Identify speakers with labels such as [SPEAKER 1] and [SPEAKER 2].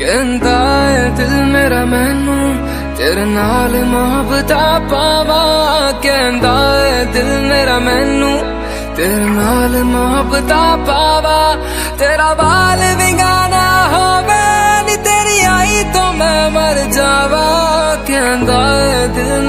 [SPEAKER 1] ਕਹਿੰਦਾ ਏ ਦਿਲ ਮੇਰਾ ਮੈਨੂੰ, ਤੇਰੇ ਨਾਲ ਮੁਹੱਬਤਾ ਪਾਵਾ ਕਹਿੰਦਾ ਏ ਦਿਲ ਮੇਰਾ ਮੈਨੂੰ, ਤੇਰੇ ਨਾਲ ਮੁਹੱਬਤਾ ਪਾਵਾ ਤੇਰਾ ਵਾਲ ਵਿੰਗਾ ਨਾ ਹੋਵੇ, ਨੀ ਤੇਰੀ ਆਈ ਤੋਂ ਮੈਂ ਮਰ ਜਾਵਾ। ਕਹਿੰਦਾ ਏ ਦਿਲ